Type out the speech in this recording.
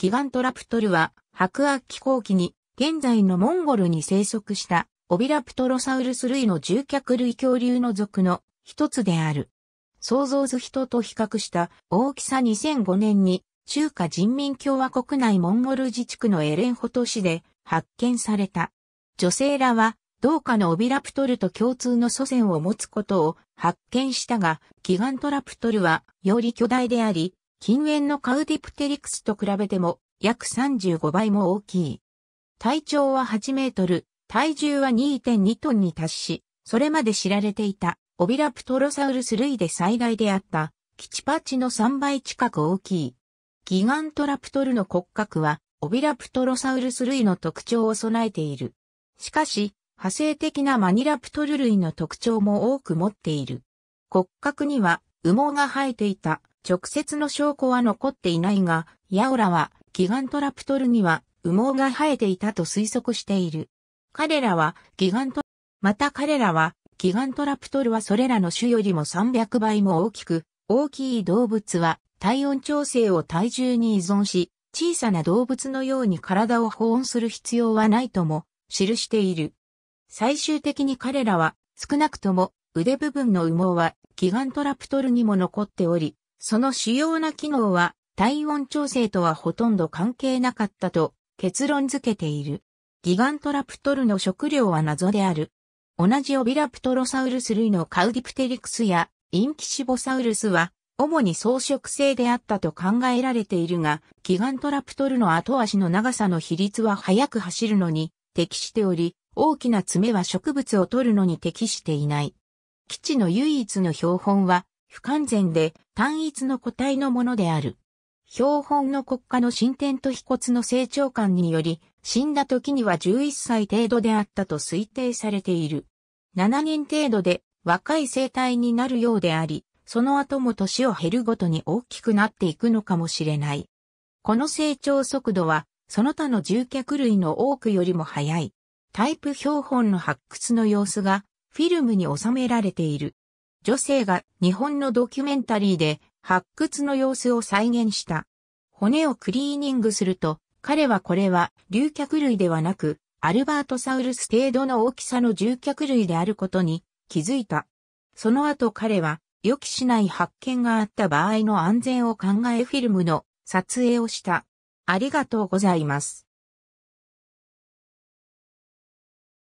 ギガントラプトルは白亜紀後期に現在のモンゴルに生息したオビラプトロサウルス類の獣脚類恐竜の属の一つである。想像図人と比較した大きさ2005年に中華人民共和国内モンゴル自治区のエレンホト市で発見された。女性らは同化のオビラプトルと共通の祖先を持つことを発見したが、ギガントラプトルはより巨大であり、近縁のカウディプテリクスと比べても約35倍も大きい。体長は8メートル、体重は2.2トンに達し、それまで知られていたオビラプトロサウルス類で最大であったキチパチの3倍近く大きい。ギガントラプトルの骨格はオビラプトロサウルス類の特徴を備えている。しかし、派生的なマニラプトル類の特徴も多く持っている。骨格には羽毛が生えていた直接の証拠は残っていないが、ヤオラはギガントラプトルには羽毛が生えていたと推測している。彼らはギガント、また彼らはギガントラプトルはそれらの種よりも300倍も大きく、大きい動物は体温調整を体重に依存し、小さな動物のように体を保温する必要はないとも記している。最終的に彼らは少なくとも腕部分の羽毛はギガントラプトルにも残っており、その主要な機能は体温調整とはほとんど関係なかったと結論付けている。ギガントラプトルの食料は謎である。同じオビラプトロサウルス類のカウディプテリクスやインキシボサウルスは主に草食性であったと考えられているが、ギガントラプトルの後足の長さの比率は速く走るのに適しており、大きな爪は植物を取るのに適していない。基地の唯一の標本は不完全で単一の個体のものである。標本の国家の進展と皮骨の成長感により、死んだ時には11歳程度であったと推定されている。7年程度で若い生態になるようであり、その後も年を減るごとに大きくなっていくのかもしれない。この成長速度はその他の獣脚類の多くよりも速い。タイプ標本の発掘の様子がフィルムに収められている。女性が日本のドキュメンタリーで発掘の様子を再現した。骨をクリーニングすると、彼はこれは竜脚類ではなく、アルバートサウルス程度の大きさの獣脚類であることに気づいた。その後彼は予期しない発見があった場合の安全を考えフィルムの撮影をした。ありがとうございます。